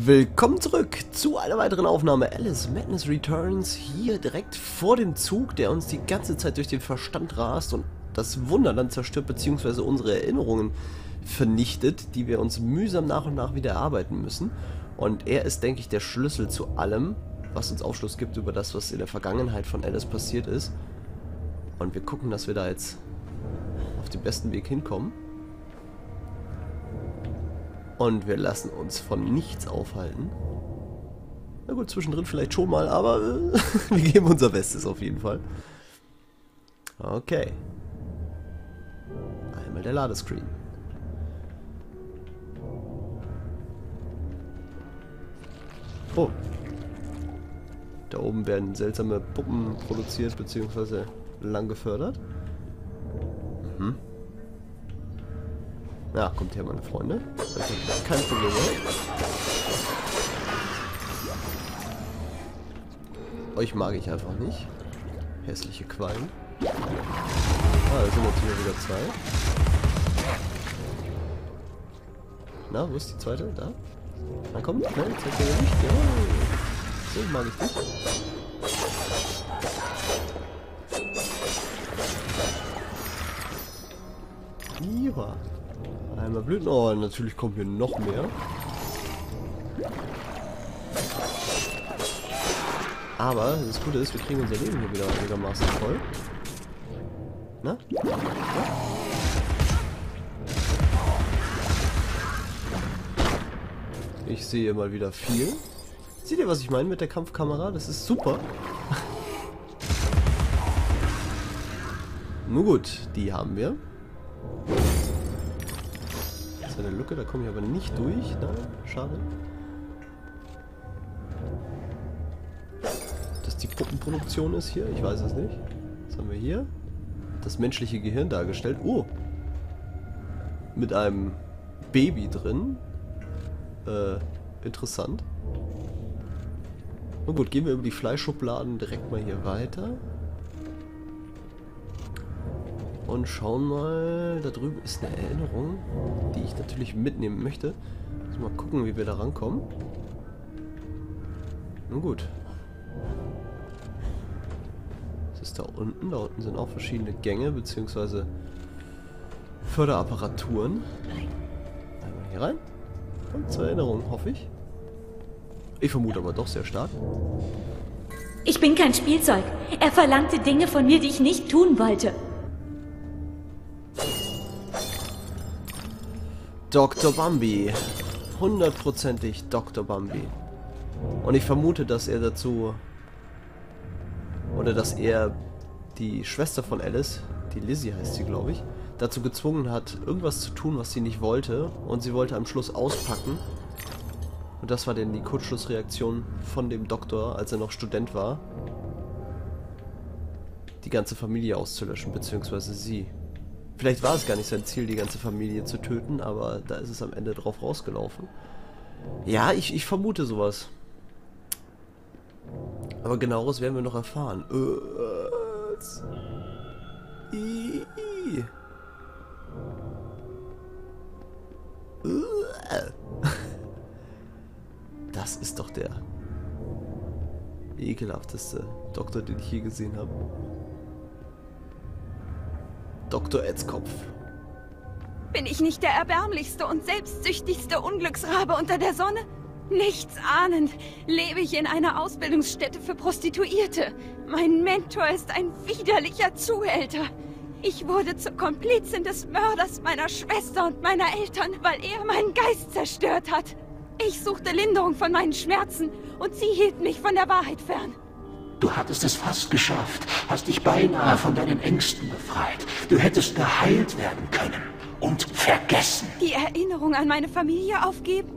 Willkommen zurück zu einer weiteren Aufnahme Alice Madness Returns hier direkt vor dem Zug, der uns die ganze Zeit durch den Verstand rast und das Wunderland zerstört bzw. unsere Erinnerungen vernichtet, die wir uns mühsam nach und nach wieder erarbeiten müssen. Und er ist, denke ich, der Schlüssel zu allem, was uns Aufschluss gibt über das, was in der Vergangenheit von Alice passiert ist. Und wir gucken, dass wir da jetzt auf den besten Weg hinkommen. Und wir lassen uns von nichts aufhalten. Na gut, zwischendrin vielleicht schon mal, aber äh, wir geben unser Bestes auf jeden Fall. Okay. Einmal der Ladescreen. Oh. Da oben werden seltsame Puppen produziert bzw. lang gefördert. Mhm. Ja, kommt her, meine Freunde. Kein Problem mehr. Euch mag ich einfach nicht. Hässliche Quallen. Ah, da sind natürlich wieder zwei. Na, wo ist die zweite? Da? Na komm, schnell, zeig dir nicht. Ja. So mag ich dich. Ja. Einmal Blüten. Oh, natürlich kommen hier noch mehr. Aber das Gute ist, wir kriegen unser Leben hier wieder einigermaßen voll. Na? Ich sehe mal wieder viel. Seht ihr, was ich meine mit der Kampfkamera? Das ist super. Nun gut, die haben wir Lücke, da komme ich aber nicht durch. Nein, schade. Dass die Puppenproduktion ist hier, ich weiß es nicht. Was haben wir hier? Das menschliche Gehirn dargestellt. Oh! Mit einem Baby drin. Äh, interessant. Na gut, gehen wir über die Fleischschubladen direkt mal hier weiter. Und schauen mal, da drüben ist eine Erinnerung, die ich natürlich mitnehmen möchte. Also mal gucken, wie wir da rankommen. Nun gut. Was ist da unten? Da unten sind auch verschiedene Gänge, beziehungsweise Förderapparaturen. Einmal hier rein. Und zur Erinnerung, hoffe ich. Ich vermute aber doch sehr stark. Ich bin kein Spielzeug. Er verlangte Dinge von mir, die ich nicht tun wollte. Dr. Bambi. Hundertprozentig Dr. Bambi. Und ich vermute, dass er dazu... Oder dass er die Schwester von Alice, die Lizzie heißt sie, glaube ich, dazu gezwungen hat, irgendwas zu tun, was sie nicht wollte. Und sie wollte am Schluss auspacken. Und das war dann die Kurzschlussreaktion von dem Doktor, als er noch Student war. Die ganze Familie auszulöschen, beziehungsweise sie. Vielleicht war es gar nicht sein Ziel, die ganze Familie zu töten, aber da ist es am Ende drauf rausgelaufen. Ja, ich, ich vermute sowas. Aber genaueres werden wir noch erfahren. Das ist doch der ekelhafteste Doktor, den ich je gesehen habe. Dr. Etzkopf. Bin ich nicht der erbärmlichste und selbstsüchtigste Unglücksrabe unter der Sonne? Nichts ahnend lebe ich in einer Ausbildungsstätte für Prostituierte. Mein Mentor ist ein widerlicher Zuhälter. Ich wurde zur Komplizin des Mörders meiner Schwester und meiner Eltern, weil er meinen Geist zerstört hat. Ich suchte Linderung von meinen Schmerzen und sie hielt mich von der Wahrheit fern. Du hattest es fast geschafft, hast dich beinahe von deinen Ängsten befreit. Du hättest geheilt werden können und vergessen. Die Erinnerung an meine Familie aufgeben?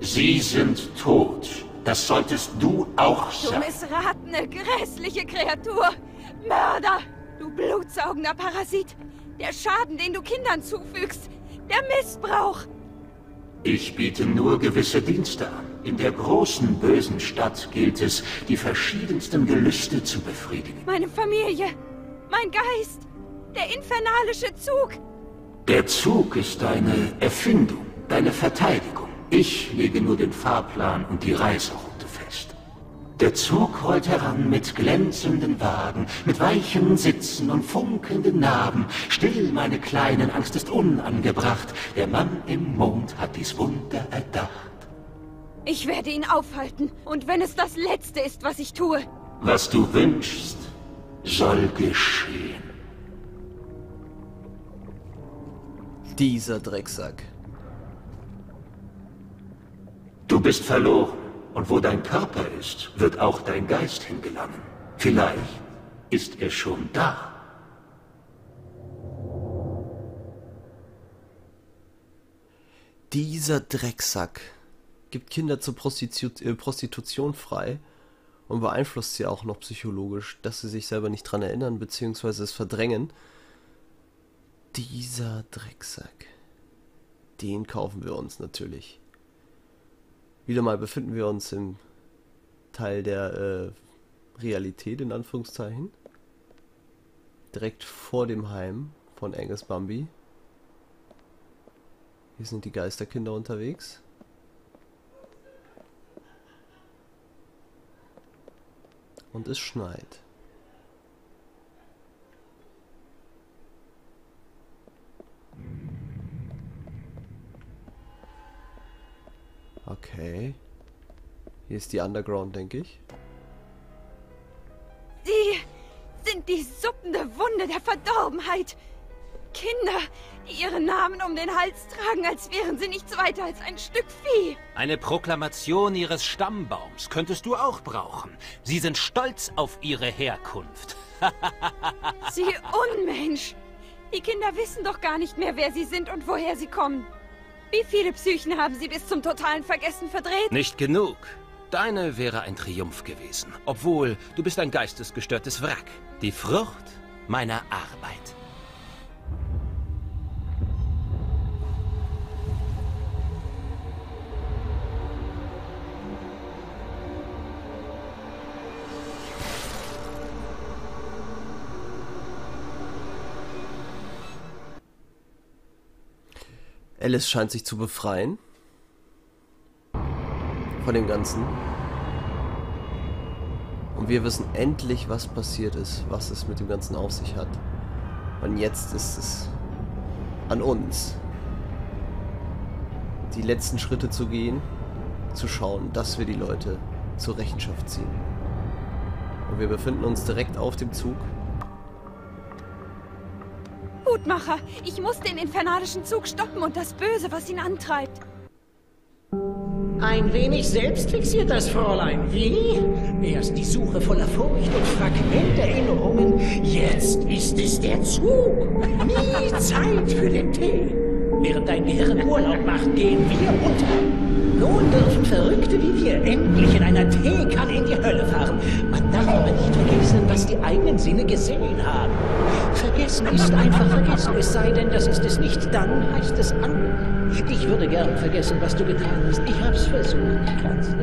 Sie sind tot. Das solltest du auch sein. Du missratene, grässliche Kreatur! Mörder! Du blutsaugender Parasit! Der Schaden, den du Kindern zufügst! Der Missbrauch! Ich biete nur gewisse Dienste an. In der großen, bösen Stadt gilt es, die verschiedensten Gelüste zu befriedigen. Meine Familie, mein Geist, der infernalische Zug. Der Zug ist deine Erfindung, deine Verteidigung. Ich lege nur den Fahrplan und die Reiseroute fest. Der Zug rollt heran mit glänzenden Wagen, mit weichen Sitzen und funkelnden Narben. Still, meine Kleinen, Angst ist unangebracht. Der Mann im Mond hat dies Wunder erdacht. Ich werde ihn aufhalten. Und wenn es das Letzte ist, was ich tue. Was du wünschst, soll geschehen. Dieser Drecksack. Du bist verloren. Und wo dein Körper ist, wird auch dein Geist hingelangen. Vielleicht ist er schon da. Dieser Drecksack gibt Kinder zur Prostitu äh, Prostitution frei und beeinflusst sie auch noch psychologisch, dass sie sich selber nicht dran erinnern bzw. es verdrängen. Dieser Drecksack. Den kaufen wir uns natürlich. Wieder mal befinden wir uns im Teil der äh, Realität, in Anführungszeichen. Direkt vor dem Heim von Angus Bambi. Hier sind die Geisterkinder unterwegs. Und es schneit. Okay. Hier ist die Underground, denke ich. Sie sind die suppende Wunde der Verdorbenheit. Kinder, die ihre Namen um den Hals tragen, als wären sie nichts weiter als ein Stück Vieh. Eine Proklamation ihres Stammbaums könntest du auch brauchen. Sie sind stolz auf ihre Herkunft. sie Unmensch! Die Kinder wissen doch gar nicht mehr, wer sie sind und woher sie kommen. Wie viele Psychen haben sie bis zum totalen Vergessen verdreht? Nicht genug. Deine wäre ein Triumph gewesen. Obwohl, du bist ein geistesgestörtes Wrack. Die Frucht meiner Arbeit. Alice scheint sich zu befreien. Von dem Ganzen. Und wir wissen endlich, was passiert ist, was es mit dem Ganzen auf sich hat. Und jetzt ist es an uns, die letzten Schritte zu gehen, zu schauen, dass wir die Leute zur Rechenschaft ziehen. Und wir befinden uns direkt auf dem Zug Mutmacher! Ich muss den infernalischen Zug stoppen und das Böse, was ihn antreibt. Ein wenig selbstfixiert das Fräulein, wie? Erst die Suche voller Furcht und Fragmenterinnerungen. Jetzt ist es der Zug. Nie Zeit für den Tee. Während dein Gehirn Urlaub macht, gehen wir unter. Nun dürfen Verrückte wie wir endlich in einer Teekanne in die Hölle fahren. Darf aber nicht vergessen, was die eigenen Sinne gesehen haben. Vergessen ist einfach vergessen, es sei denn, das ist es nicht, dann heißt es an. Ich würde gern vergessen, was du getan hast. Ich hab's versucht, Katze.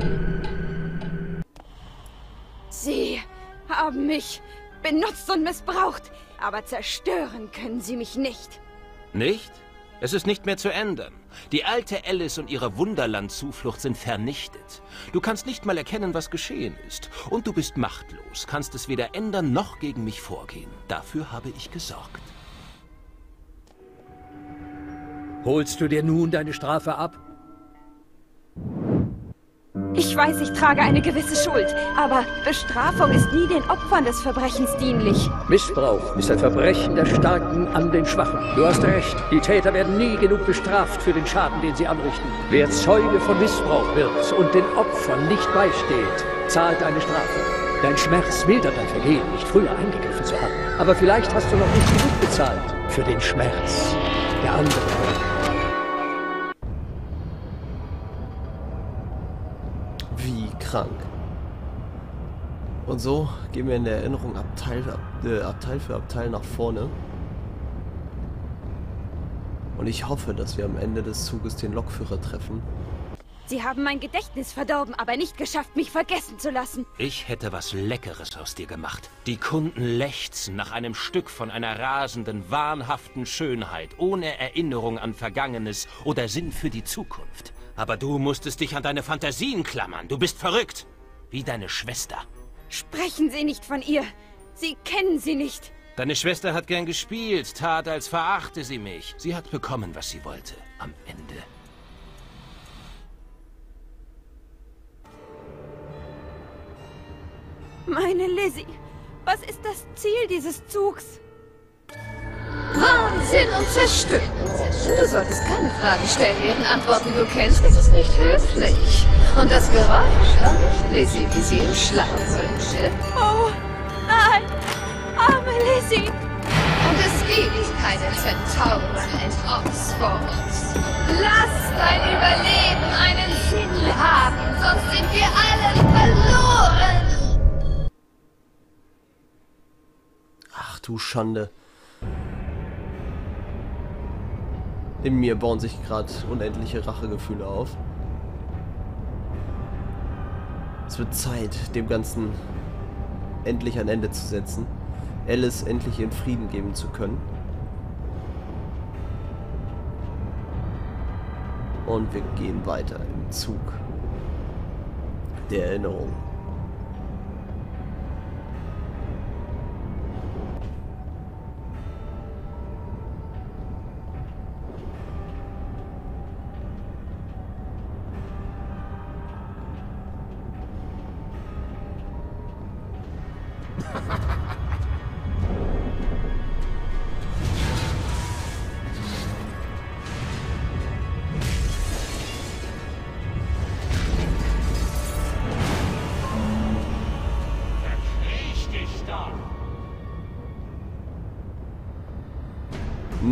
Sie haben mich benutzt und missbraucht, aber zerstören können sie mich nicht. Nicht? Es ist nicht mehr zu ändern. Die alte Alice und ihre Wunderland-Zuflucht sind vernichtet. Du kannst nicht mal erkennen, was geschehen ist. Und du bist machtlos, kannst es weder ändern noch gegen mich vorgehen. Dafür habe ich gesorgt. Holst du dir nun deine Strafe ab? Ich weiß, ich trage eine gewisse Schuld, aber Bestrafung ist nie den Opfern des Verbrechens dienlich. Missbrauch ist ein Verbrechen der Starken an den Schwachen. Du hast recht, die Täter werden nie genug bestraft für den Schaden, den sie anrichten. Wer Zeuge von Missbrauch wird und den Opfern nicht beisteht, zahlt eine Strafe. Dein Schmerz mildert dein Vergehen, nicht früher eingegriffen zu haben. Aber vielleicht hast du noch nicht genug bezahlt für den Schmerz der anderen. Krank. Und so gehen wir in der Erinnerung Abteil, äh, Abteil für Abteil nach vorne. Und ich hoffe, dass wir am Ende des Zuges den Lokführer treffen. Sie haben mein Gedächtnis verdorben, aber nicht geschafft, mich vergessen zu lassen. Ich hätte was Leckeres aus dir gemacht. Die Kunden lechzen nach einem Stück von einer rasenden, wahnhaften Schönheit, ohne Erinnerung an Vergangenes oder Sinn für die Zukunft. Aber du musstest dich an deine Fantasien klammern. Du bist verrückt. Wie deine Schwester. Sprechen Sie nicht von ihr. Sie kennen sie nicht. Deine Schwester hat gern gespielt, tat, als verachte sie mich. Sie hat bekommen, was sie wollte. Am Ende. Meine Lizzie, was ist das Ziel dieses Zugs? Wahnsinn und Zerstörung. Du solltest keine Fragen stellen, deren Antworten du kennst. Das ist nicht höflich. Und das Geräusch? Lizzie, wie sie im Schlaf wünsche. Oh, nein! Arme Lizzie! Und es gibt keine Zentauren in Oxford. Lass dein Überleben einen Sinn haben, sonst sind wir alle verloren. Ach du Schande. In mir bauen sich gerade unendliche Rachegefühle auf. Es wird Zeit, dem Ganzen endlich ein Ende zu setzen. Alice endlich ihren Frieden geben zu können. Und wir gehen weiter im Zug der Erinnerung.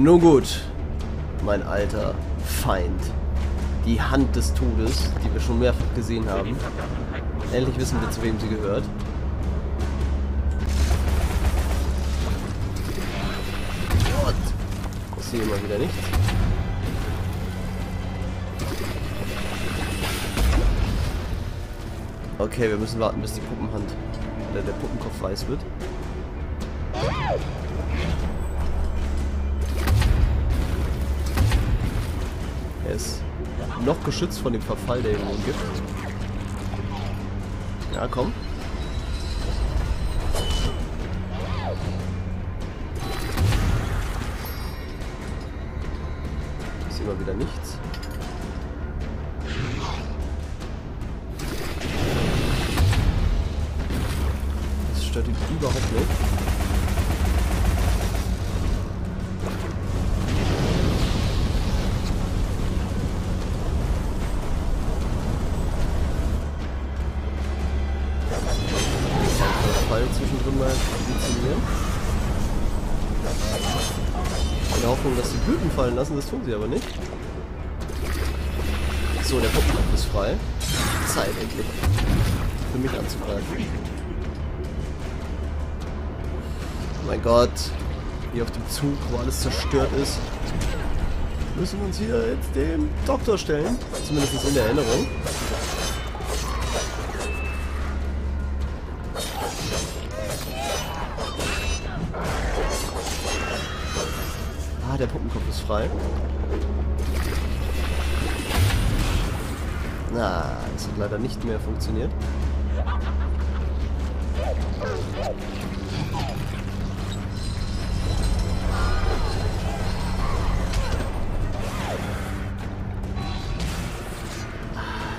Nun gut, mein alter Feind. Die Hand des Todes, die wir schon mehrfach gesehen haben. Endlich wissen wir, zu wem sie gehört. Gott. Ich sehe immer wieder nichts. Okay, wir müssen warten, bis die Puppenhand oder der Puppenkopf weiß wird. Noch geschützt von dem Verfall, der nun gibt. Ja, komm. Ist immer wieder nichts. Lassen, das tun sie aber nicht. So, der Puppenkopf ist frei. Zeit endlich. Für mich anzugreifen. Oh mein Gott. Hier auf dem Zug, wo alles zerstört ist. Müssen wir uns hier jetzt dem Doktor stellen. Zumindest in der Erinnerung. Frei. Na, das hat leider nicht mehr funktioniert.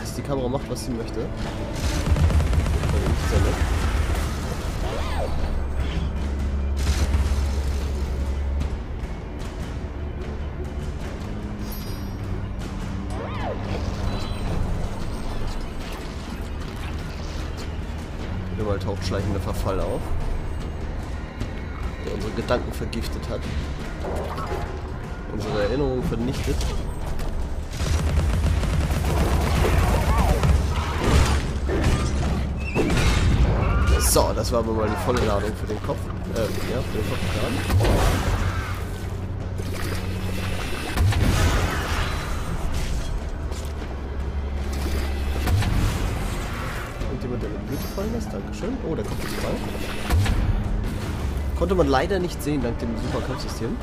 Dass die Kamera macht, was sie möchte. Schleichender Verfall auf, der unsere Gedanken vergiftet hat, unsere Erinnerungen vernichtet. So, das war aber mal die volle Ladung für den Kopf. Äh, ja, für den Kopfplan. Blüte fallen lässt. Dankeschön. Oh, da kommt jetzt rein. Konnte man leider nicht sehen, dank dem super Kampfsystem.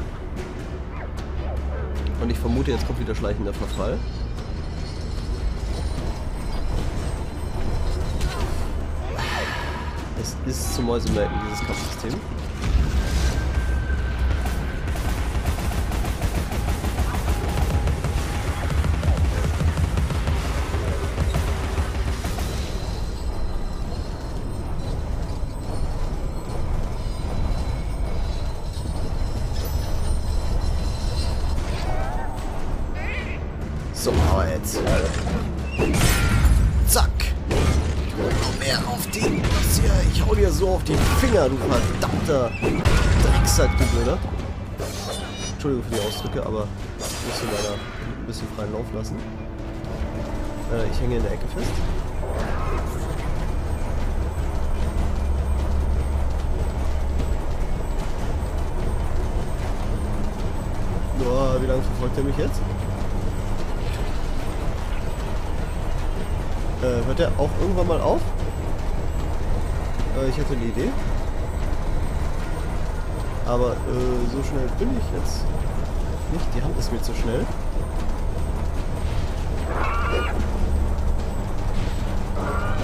Und ich vermute, jetzt kommt wieder schleichender Verfall. Es ist zum Mäusemelken, dieses Kampfsystem. Du verdammter Drecksack, du Blöder. Entschuldigung für die Ausdrücke, aber ich muss hier leider ein bisschen freien Lauf lassen. Äh, ich hänge in der Ecke fest. Boah, wie lange verfolgt er mich jetzt? Äh, hört er auch irgendwann mal auf? Äh, ich hatte eine Idee. Aber äh, so schnell bin ich jetzt nicht. Die Hand ist mir zu schnell. Ah.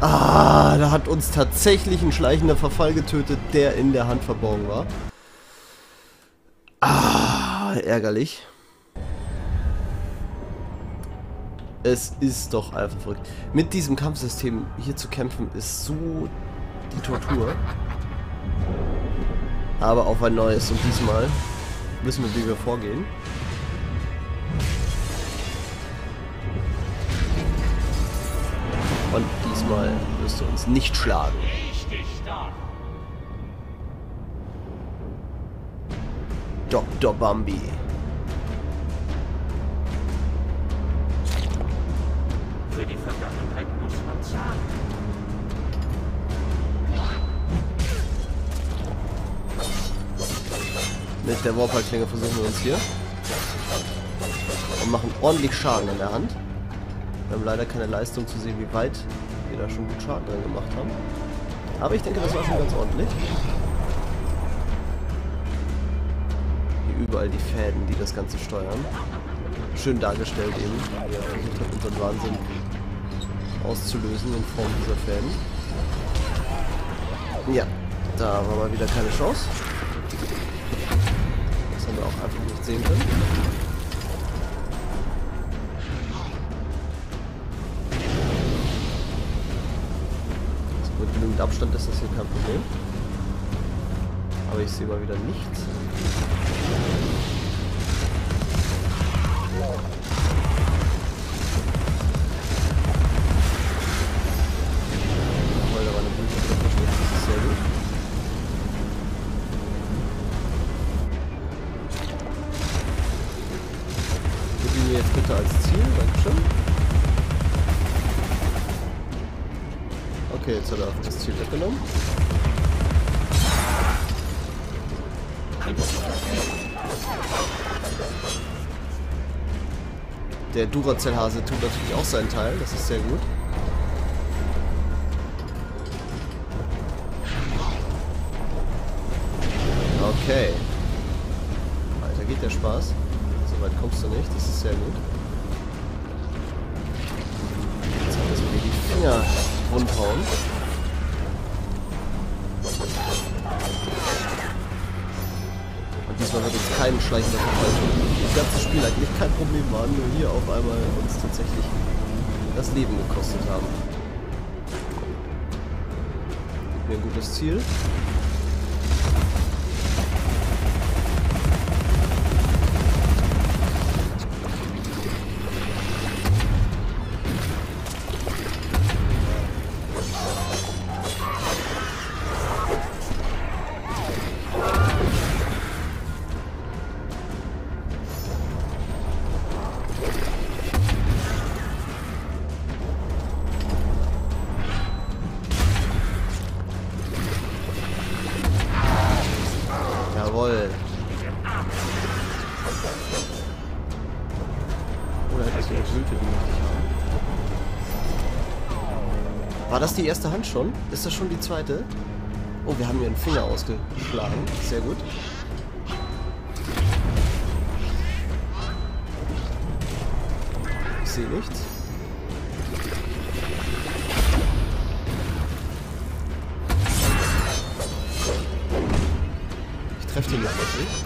Ah, da hat uns tatsächlich ein schleichender Verfall getötet, der in der Hand verborgen war. Ah, ärgerlich. Es ist doch einfach verrückt. Mit diesem Kampfsystem hier zu kämpfen ist so die Tortur. Aber auf ein neues und diesmal wissen wir, wie wir vorgehen. Und diesmal wirst du uns nicht schlagen. Dr. Bambi. Mit der Warpal-Klinge versuchen wir uns hier. Und machen ordentlich Schaden an der Hand. Wir haben leider keine Leistung zu sehen, wie weit wir da schon gut Schaden drin gemacht haben. Aber ich denke, das war schon ganz ordentlich. Hier überall die Fäden, die das Ganze steuern. Schön dargestellt eben, wie er versucht hat, unseren Wahnsinn auszulösen in Form dieser Fäden. Ja, da war mal wieder keine Chance. Sehen können. Also mit genügend Abstand ist das hier kein Problem. Aber ich sehe mal wieder nichts. Der Duracell-Hase tut natürlich auch seinen Teil, das ist sehr gut. Okay. Weiter geht der Spaß. So weit kommst du nicht, das ist sehr gut. Jetzt haben wir die Finger rundhauen. Und diesmal wird uns kein schleichender Verfall. Das ganze Spiel eigentlich kein Problem war, nur hier auf einmal uns tatsächlich das Leben gekostet haben. Mir ein gutes Ziel. War das die erste Hand schon? Ist das schon die zweite? Oh, wir haben hier einen Finger ausgeschlagen. Sehr gut. sehe nichts. Ich treffe den nicht wirklich.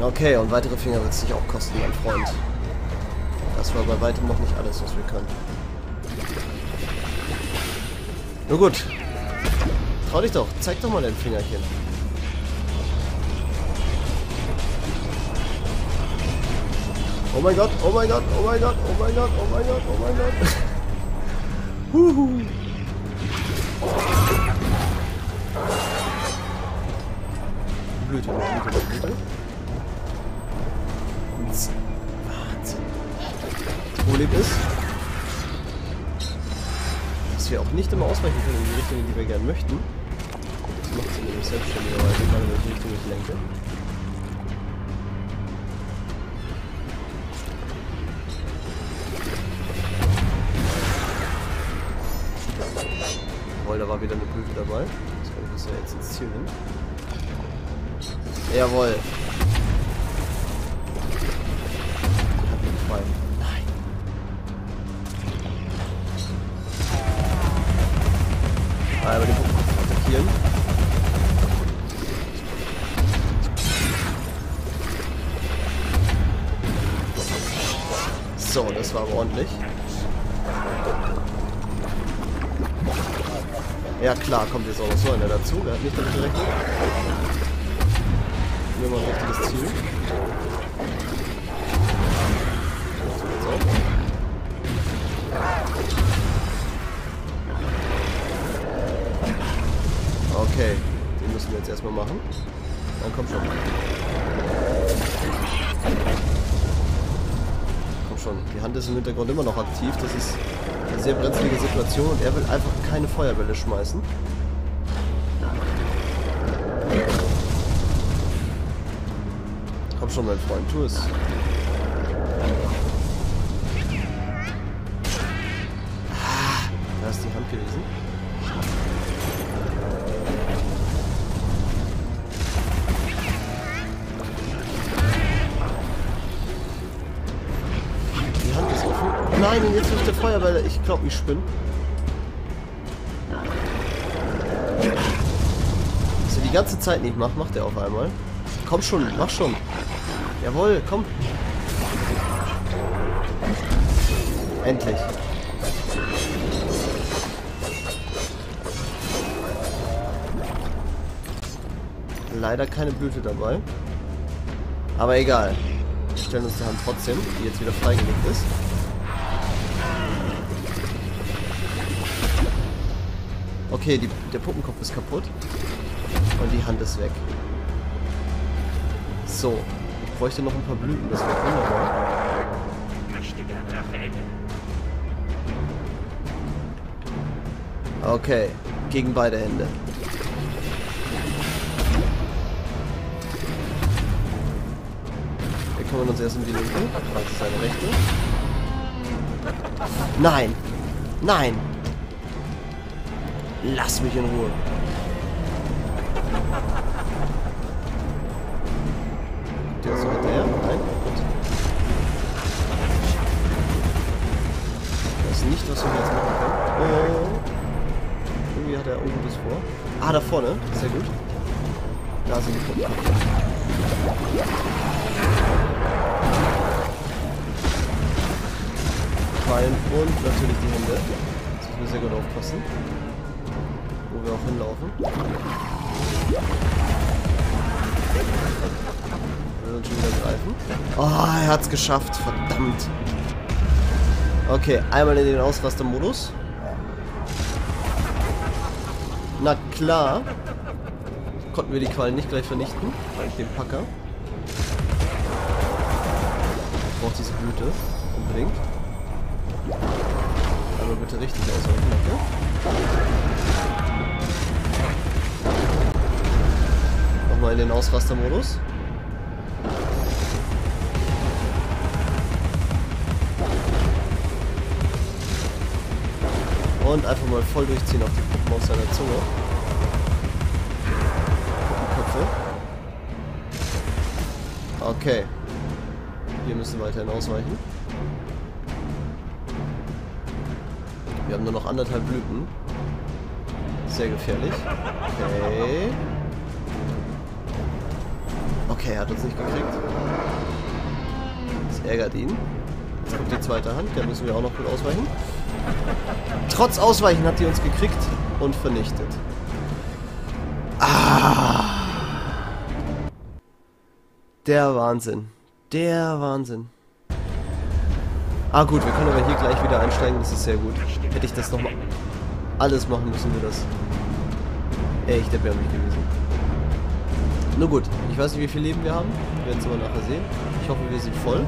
Okay, und weitere Finger wird es dich auch kosten, mein Freund. Das war bei weitem noch nicht alles, was wir können. Nur gut. Trau dich doch. Zeig doch mal dein Fingerchen. Oh mein Gott, oh mein Gott, oh mein Gott, oh mein Gott, oh mein Gott, oh mein Gott. Huhu. Blüte, Blüte, Blüte. Wahnsinn. Problem ist, dass wir auch nicht immer ausweichen können in die Richtung, in die wir gerne möchten. Das macht sie nämlich selbstständigerweise, gerade ich die Richtung nicht lenke. Jawohl, da war wieder eine Blüte dabei. Das kann ich das ja jetzt ins Ziel hin. Jawohl. Hat mich frei. Einmal den Punkt attackieren. So, das war ordentlich. Ja klar, kommt jetzt auch so einer dazu. Der hat nicht damit gerechnet. Nehmen wir mal ein richtiges Ziel. So, Okay, den müssen wir jetzt erstmal machen. Dann komm schon. Komm schon, die Hand ist im Hintergrund immer noch aktiv. Das ist eine sehr brenzlige Situation und er will einfach keine Feuerbälle schmeißen. Komm schon, mein Freund, tu es. Nein, und jetzt wird der Feuerbälle. Ich glaube, ich spinne. Was er die ganze Zeit nicht macht, macht er auf einmal. Komm schon, mach schon. Jawohl, komm. Endlich. Leider keine Blüte dabei. Aber egal. Wir stellen uns die Hand trotzdem, die jetzt wieder freigelegt ist. Okay, die, der Puppenkopf ist kaputt. Und die Hand ist weg. So. Ich bräuchte noch ein paar Blüten, das wäre wunderbar. Okay. Gegen beide Hände. Wir kümmern uns erst um die linke. Das ist seine rechte. Nein! Nein! Lass mich in Ruhe. Der so hinterher? Nein? Gut. Das ist nicht, was wir jetzt machen können. Oh. Irgendwie hat er Ungutes vor. Ah, da vorne. Sehr gut. Da sind die Pumpen. Quallen und natürlich die Hände. Jetzt müssen wir sehr gut aufpassen. Wir auch hinlaufen. Wir werden schon wieder greifen. Oh, er hat's geschafft. Verdammt. Okay, einmal in den Ausraster-Modus. Na klar. Konnten wir die Quallen nicht gleich vernichten. Dem Packer. Ich brauche diese Blüte. Unbedingt. Aber bitte richtig ausweichen, danke. in den Ausrastermodus. Und einfach mal voll durchziehen auf die Puppen aus seiner Zunge. Puppenköpfe. Okay. Wir müssen weiterhin ausweichen. Wir haben nur noch anderthalb Blüten. Sehr gefährlich. Okay. Okay, er hat uns nicht gekriegt. Das ärgert ihn. Jetzt kommt die zweite Hand, der müssen wir auch noch gut ausweichen. Trotz Ausweichen hat die uns gekriegt und vernichtet. Ah. Der Wahnsinn. Der Wahnsinn. Ah gut, wir können aber hier gleich wieder einsteigen, das ist sehr gut. Hätte ich das nochmal alles machen müssen wir das. Echt erbärmlich gewesen. Nur gut, ich weiß nicht, wie viel Leben wir haben. Wir werden es aber nachher sehen. Ich hoffe, wir sind voll.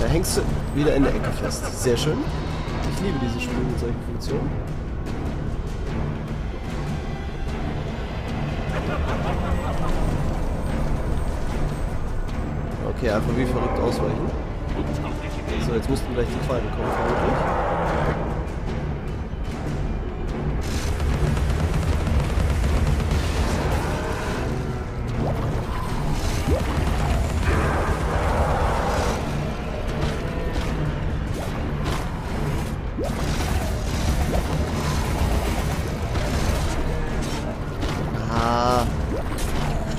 Da hängst du wieder in der Ecke fest. Sehr schön. Ich liebe diese Spiele mit solchen Funktionen. Okay, einfach wie verrückt ausweichen. So, jetzt müssten gleich die Quallen kommen, vermutlich.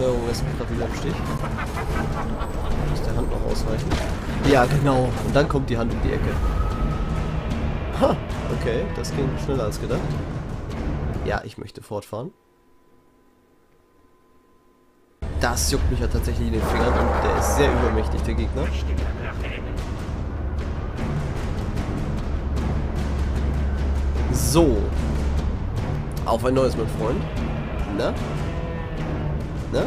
Steuerung ist gerade wieder im Stich. Muss der Hand noch ausweichen. Ja, genau. Und dann kommt die Hand um die Ecke. Ha, okay, das ging schneller als gedacht. Ja, ich möchte fortfahren. Das juckt mich ja tatsächlich in den Fingern und der ist sehr übermächtig, der Gegner. So. Auf ein neues, mein Freund. Na? Na?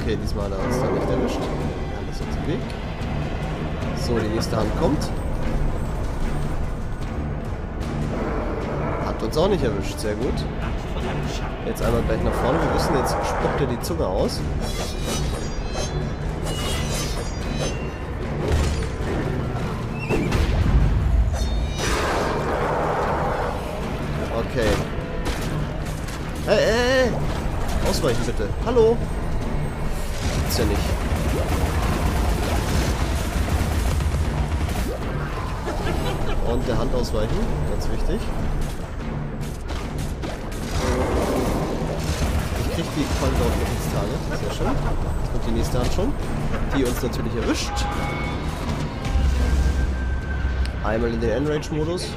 Okay, diesmal hat er uns dann nicht erwischt. Wir haben das Weg. So, die nächste Hand kommt. Hat uns auch nicht erwischt, sehr gut. Jetzt einmal gleich nach vorne. Wir wissen, jetzt spuckt er die Zunge aus. Bitte. Hallo. Gibt's ja nicht. Und der Hand ausweichen. Ganz wichtig. Ich krieg die Quallen dort mit ins Target. Sehr schön. Jetzt kommt die nächste Hand schon. Die uns natürlich erwischt. Einmal in den Enrage-Modus.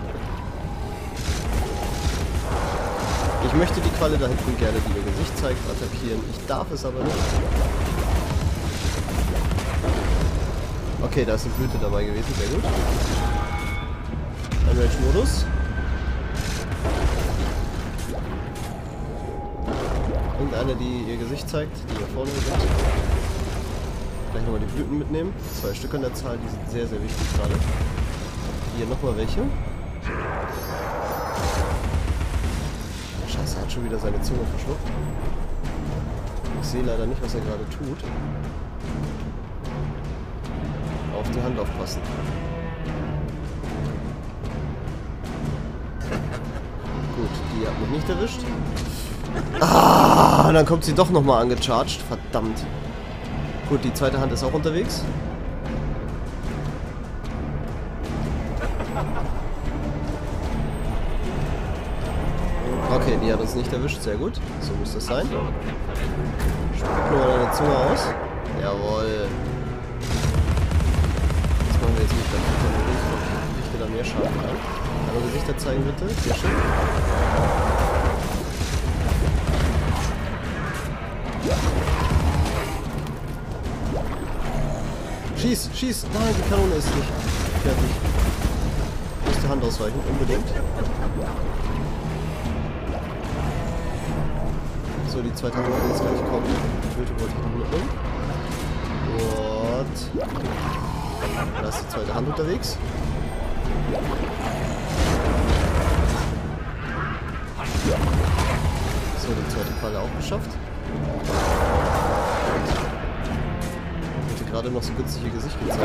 Ich möchte die Qualle da hinten gerne, die ihr Gesicht zeigt, attackieren. Ich darf es aber nicht. Okay, da ist eine Blüte dabei gewesen. Sehr gut. Enrage-Modus. Und eine, die ihr Gesicht zeigt, die hier vorne sind. Gleich nochmal die Blüten mitnehmen. Zwei Stück an der Zahl, die sind sehr, sehr wichtig gerade. Hier nochmal welche. Schon wieder seine Zunge verschluckt. Ich sehe leider nicht, was er gerade tut. Auf die Hand aufpassen. Gut, die hat mich nicht erwischt. Ah, dann kommt sie doch nochmal angecharged. Verdammt. Gut, die zweite Hand ist auch unterwegs. Uns nicht erwischt. Sehr gut. So muss das sein. Spuck nur deine Zunge aus. Jawohl. Was machen wir jetzt mit der? Ich richte da mehr Schaden an. Einmal Gesichter zeigen bitte. Sehr schön. Schieß, schieß! Nein, die Kanone ist nicht fertig. Ich muss die Hand ausweichen, unbedingt. So, die zweite wird jetzt gleich kommen. Die Blüte wollte ich noch mitnehmen. Und da ist die zweite Hand unterwegs. So, die zweite Falle auch geschafft. Ich hätte gerade noch so günstig ihr Gesicht gezeigt.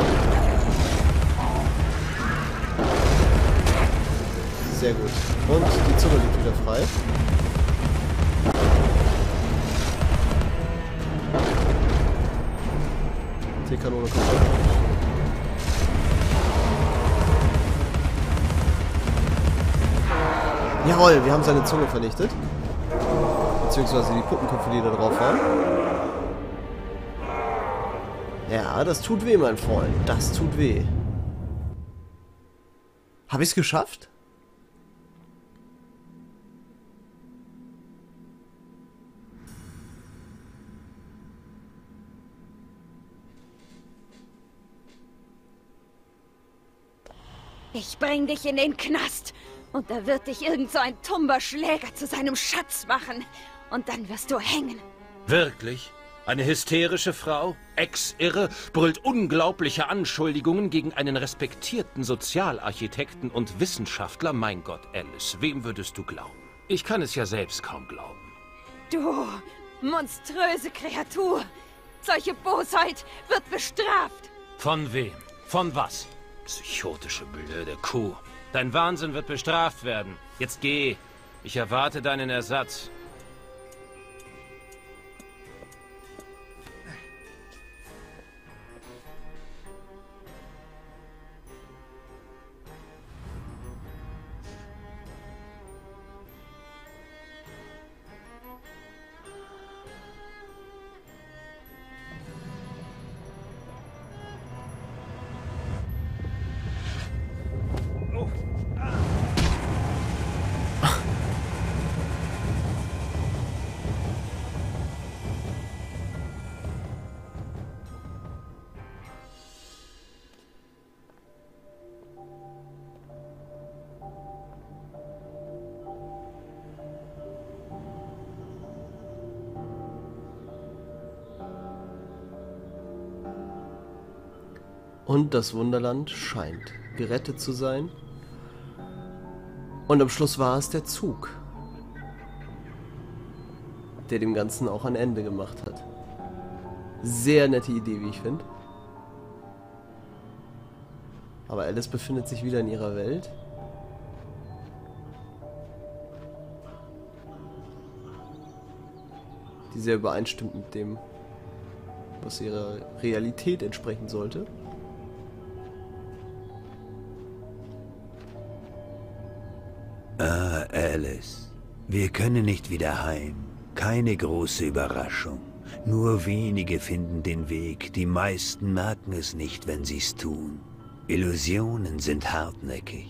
Sehr gut. Und die Zunge liegt wieder frei. Spraykanone kommt. Jawohl, wir haben seine Zunge vernichtet. Beziehungsweise die Puppenköpfe, die da drauf waren. Ja, das tut weh, mein Freund. Das tut weh. Habe ich es geschafft? Ich bring dich in den Knast. Und da wird dich irgend so ein tumber Schläger zu seinem Schatz machen. Und dann wirst du hängen. Wirklich? Eine hysterische Frau, ex-irre, brüllt unglaubliche Anschuldigungen gegen einen respektierten Sozialarchitekten und Wissenschaftler. Mein Gott, Alice, wem würdest du glauben? Ich kann es ja selbst kaum glauben. Du monströse Kreatur. Solche Bosheit wird bestraft. Von wem? Von was? Psychotische blöde Kuh. Dein Wahnsinn wird bestraft werden. Jetzt geh. Ich erwarte deinen Ersatz. Und das Wunderland scheint gerettet zu sein. Und am Schluss war es der Zug, der dem Ganzen auch ein Ende gemacht hat. Sehr nette Idee, wie ich finde. Aber Alice befindet sich wieder in ihrer Welt. Die sehr übereinstimmt mit dem, was ihrer Realität entsprechen sollte. Alice. Wir können nicht wieder heim. Keine große Überraschung. Nur wenige finden den Weg, die meisten merken es nicht, wenn sie's tun. Illusionen sind hartnäckig.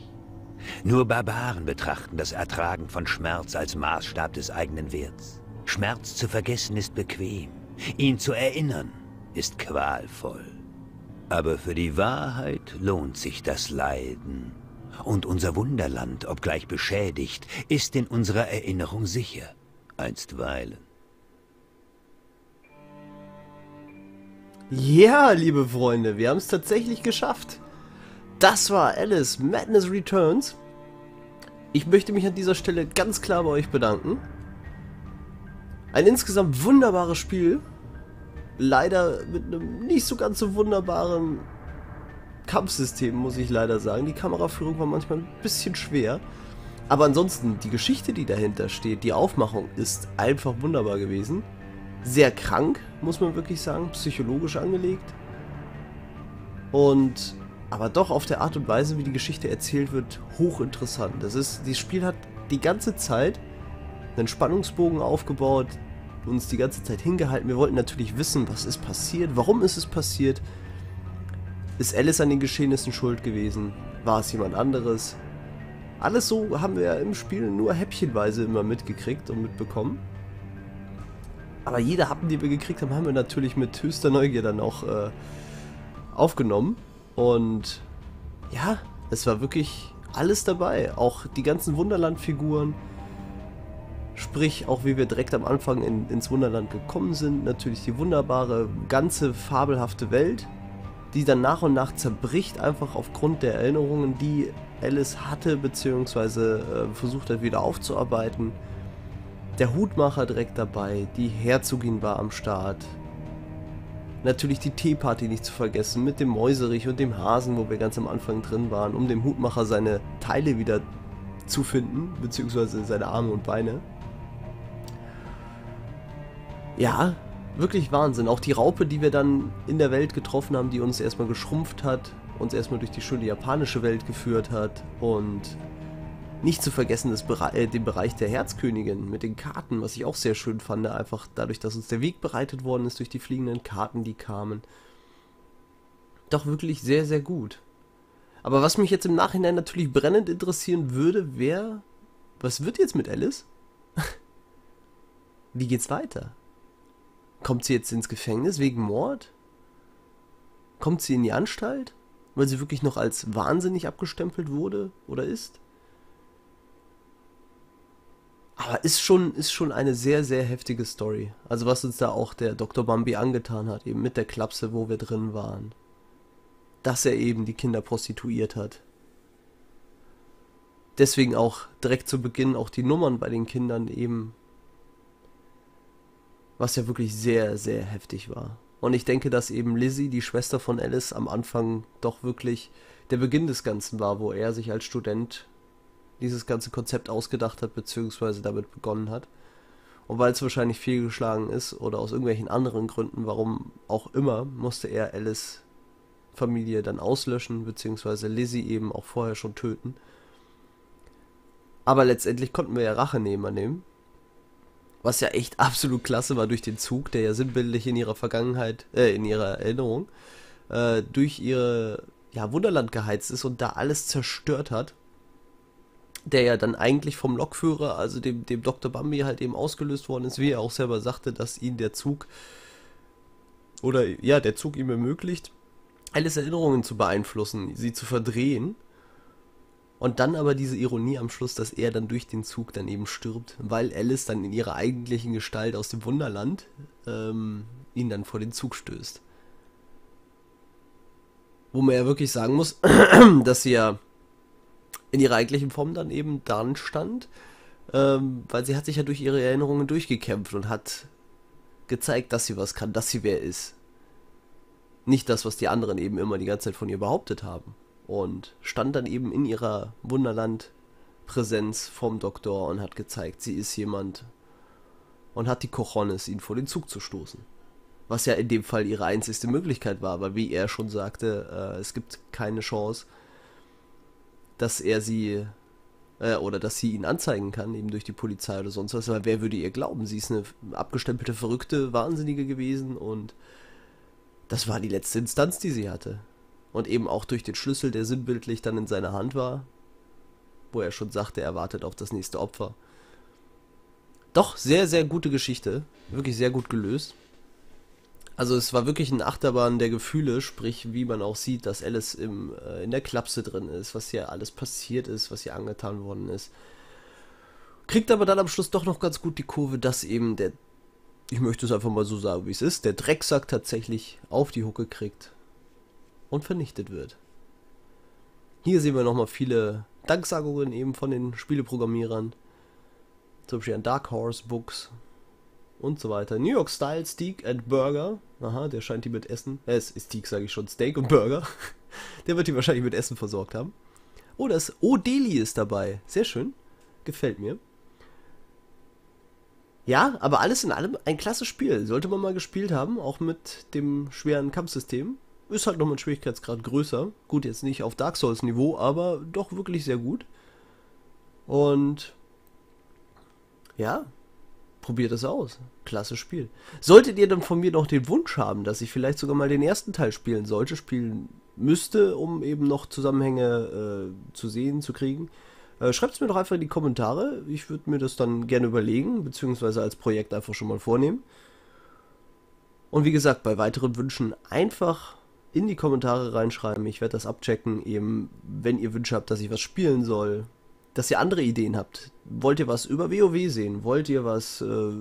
Nur Barbaren betrachten das Ertragen von Schmerz als Maßstab des eigenen Werts. Schmerz zu vergessen ist bequem. Ihn zu erinnern ist qualvoll. Aber für die Wahrheit lohnt sich das Leiden. Und unser Wunderland, obgleich beschädigt, ist in unserer Erinnerung sicher. Einstweilen. Ja, liebe Freunde, wir haben es tatsächlich geschafft. Das war Alice Madness Returns. Ich möchte mich an dieser Stelle ganz klar bei euch bedanken. Ein insgesamt wunderbares Spiel. Leider mit einem nicht so ganz so wunderbaren Kampfsystem, muss ich leider sagen. Die Kameraführung war manchmal ein bisschen schwer. Aber ansonsten, die Geschichte, die dahinter steht, die Aufmachung ist einfach wunderbar gewesen. Sehr krank, muss man wirklich sagen, psychologisch angelegt. Und aber doch auf der Art und Weise, wie die Geschichte erzählt wird, hochinteressant. Das ist, dieses Spiel hat die ganze Zeit einen Spannungsbogen aufgebaut, uns die ganze Zeit hingehalten. Wir wollten natürlich wissen, was ist passiert, warum ist es passiert. Ist Alice an den Geschehnissen schuld gewesen? War es jemand anderes? Alles so haben wir im Spiel nur häppchenweise immer mitgekriegt und mitbekommen. Aber jede Happen, die wir gekriegt haben, haben wir natürlich mit höchster Neugier dann auch äh, aufgenommen. Und ja, es war wirklich alles dabei. Auch die ganzen Wunderland-Figuren. Sprich, auch wie wir direkt am Anfang in, ins Wunderland gekommen sind. Natürlich die wunderbare, ganze fabelhafte Welt, die dann nach und nach zerbricht, einfach aufgrund der Erinnerungen, die Alice hatte, beziehungsweise äh, versucht hat wieder aufzuarbeiten. Der Hutmacher direkt dabei, die Herzogin war am Start. Natürlich die Teeparty nicht zu vergessen mit dem Mäuserich und dem Hasen, wo wir ganz am Anfang drin waren, um dem Hutmacher seine Teile wieder zu finden, beziehungsweise seine Arme und Beine. Ja, Wirklich Wahnsinn. Auch die Raupe, die wir dann in der Welt getroffen haben, die uns erstmal geschrumpft hat, uns erstmal durch die schöne japanische Welt geführt hat und nicht zu vergessen das Bere äh, den Bereich der Herzkönigin mit den Karten, was ich auch sehr schön fand, einfach dadurch, dass uns der Weg bereitet worden ist durch die fliegenden Karten, die kamen. Doch wirklich sehr, sehr gut. Aber was mich jetzt im Nachhinein natürlich brennend interessieren würde, wäre, was wird jetzt mit Alice? Wie geht's weiter? Kommt sie jetzt ins Gefängnis wegen Mord? Kommt sie in die Anstalt? Weil sie wirklich noch als wahnsinnig abgestempelt wurde oder ist? Aber ist schon, ist schon eine sehr, sehr heftige Story. Also was uns da auch der Dr. Bambi angetan hat, eben mit der Klapse, wo wir drin waren. Dass er eben die Kinder prostituiert hat. Deswegen auch direkt zu Beginn auch die Nummern bei den Kindern eben was ja wirklich sehr, sehr heftig war. Und ich denke, dass eben Lizzie, die Schwester von Alice, am Anfang doch wirklich der Beginn des Ganzen war, wo er sich als Student dieses ganze Konzept ausgedacht hat, beziehungsweise damit begonnen hat. Und weil es wahrscheinlich fehlgeschlagen ist oder aus irgendwelchen anderen Gründen, warum auch immer, musste er Alice Familie dann auslöschen, beziehungsweise Lizzie eben auch vorher schon töten. Aber letztendlich konnten wir ja Rache nehmen an dem was ja echt absolut klasse war durch den Zug, der ja sinnbildlich in ihrer Vergangenheit, äh, in ihrer Erinnerung, äh, durch ihre, ja, Wunderland geheizt ist und da alles zerstört hat. Der ja dann eigentlich vom Lokführer, also dem, dem Dr. Bambi halt eben ausgelöst worden ist, wie er auch selber sagte, dass ihn der Zug, oder ja, der Zug ihm ermöglicht, alles Erinnerungen zu beeinflussen, sie zu verdrehen und dann aber diese Ironie am Schluss, dass er dann durch den Zug dann eben stirbt, weil Alice dann in ihrer eigentlichen Gestalt aus dem Wunderland ähm, ihn dann vor den Zug stößt. Wo man ja wirklich sagen muss, dass sie ja in ihrer eigentlichen Form dann eben dran stand, ähm, weil sie hat sich ja durch ihre Erinnerungen durchgekämpft und hat gezeigt, dass sie was kann, dass sie wer ist. Nicht das, was die anderen eben immer die ganze Zeit von ihr behauptet haben und stand dann eben in ihrer Wunderland-Präsenz vom Doktor und hat gezeigt, sie ist jemand und hat die Cojones, ihn vor den Zug zu stoßen. Was ja in dem Fall ihre einzigste Möglichkeit war, weil wie er schon sagte, äh, es gibt keine Chance, dass er sie äh, oder dass sie ihn anzeigen kann, eben durch die Polizei oder sonst was, weil wer würde ihr glauben? Sie ist eine abgestempelte, verrückte Wahnsinnige gewesen und das war die letzte Instanz, die sie hatte und eben auch durch den Schlüssel, der sinnbildlich dann in seiner Hand war, wo er schon sagte, er wartet auf das nächste Opfer. Doch, sehr, sehr gute Geschichte. Wirklich sehr gut gelöst. Also es war wirklich ein Achterbahn der Gefühle, sprich, wie man auch sieht, dass Alice im, äh, in der Klapse drin ist, was hier alles passiert ist, was hier angetan worden ist. Kriegt aber dann am Schluss doch noch ganz gut die Kurve, dass eben der, ich möchte es einfach mal so sagen, wie es ist, der Drecksack tatsächlich auf die Hucke kriegt und vernichtet wird. Hier sehen wir nochmal viele Danksagungen eben von den Spieleprogrammierern. Zum Beispiel an Dark Horse Books und so weiter. New York Style Steak and Burger. Aha, der scheint die mit Essen. Äh, es ist Steak, sage ich schon. Steak und Burger. der wird die wahrscheinlich mit Essen versorgt haben. Oh, das O'Deli ist dabei. Sehr schön. Gefällt mir. Ja, aber alles in allem ein klasse Spiel. Sollte man mal gespielt haben, auch mit dem schweren Kampfsystem. Ist halt nochmal ein Schwierigkeitsgrad größer. Gut, jetzt nicht auf Dark Souls Niveau, aber doch wirklich sehr gut. Und ja, probiert es aus. Klasse Spiel. Solltet ihr dann von mir noch den Wunsch haben, dass ich vielleicht sogar mal den ersten Teil spielen sollte, spielen müsste, um eben noch Zusammenhänge äh, zu sehen, zu kriegen, äh, schreibt es mir doch einfach in die Kommentare. Ich würde mir das dann gerne überlegen, beziehungsweise als Projekt einfach schon mal vornehmen. Und wie gesagt, bei weiteren Wünschen einfach in die Kommentare reinschreiben. Ich werde das abchecken, eben wenn ihr Wünsche habt, dass ich was spielen soll, dass ihr andere Ideen habt. Wollt ihr was über WoW sehen? Wollt ihr was äh,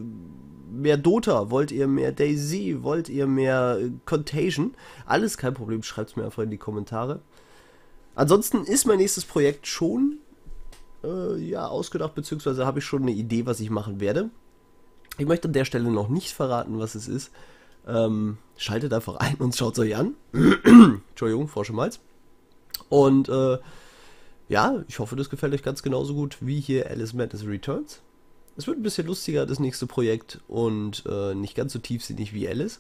mehr Dota? Wollt ihr mehr Daisy? Wollt ihr mehr äh, Contagion? Alles kein Problem, schreibt es mir einfach in die Kommentare. Ansonsten ist mein nächstes Projekt schon äh, ja ausgedacht, beziehungsweise habe ich schon eine Idee, was ich machen werde. Ich möchte an der Stelle noch nicht verraten, was es ist. Ähm, schaltet einfach ein und schaut es euch an. Entschuldigung, Froschemals. Und äh, ja, ich hoffe, das gefällt euch ganz genauso gut wie hier Alice Madness Returns. Es wird ein bisschen lustiger, das nächste Projekt, und äh, nicht ganz so tiefsinnig wie Alice.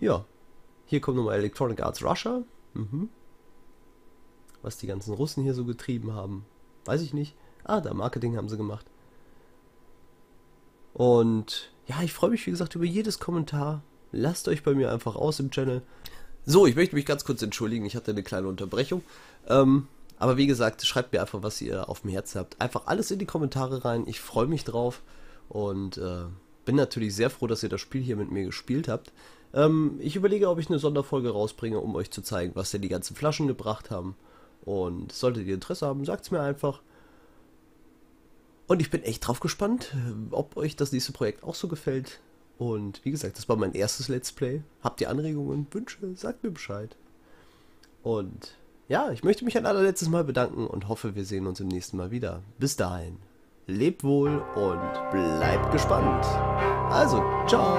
Ja, hier kommt nochmal Electronic Arts Russia. Mhm. Was die ganzen Russen hier so getrieben haben, weiß ich nicht. Ah, da Marketing haben sie gemacht. Und ja, ich freue mich, wie gesagt, über jedes Kommentar. Lasst euch bei mir einfach aus im Channel. So, ich möchte mich ganz kurz entschuldigen. Ich hatte eine kleine Unterbrechung. Ähm, aber wie gesagt, schreibt mir einfach, was ihr auf dem Herzen habt. Einfach alles in die Kommentare rein. Ich freue mich drauf. Und äh, bin natürlich sehr froh, dass ihr das Spiel hier mit mir gespielt habt. Ähm, ich überlege, ob ich eine Sonderfolge rausbringe, um euch zu zeigen, was denn die ganzen Flaschen gebracht haben. Und solltet ihr Interesse haben, sagt es mir einfach. Und ich bin echt drauf gespannt, ob euch das nächste Projekt auch so gefällt. Und wie gesagt, das war mein erstes Let's Play. Habt ihr Anregungen, Wünsche, sagt mir Bescheid. Und ja, ich möchte mich ein allerletztes Mal bedanken und hoffe, wir sehen uns im nächsten Mal wieder. Bis dahin, lebt wohl und bleibt gespannt. Also, ciao.